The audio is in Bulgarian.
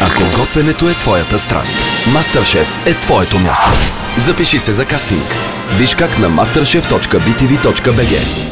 Ако готвенето е твоята страст, Мастершеф е твоето място. Запиши се за кастинг. Виж как на masterchef.btv.bg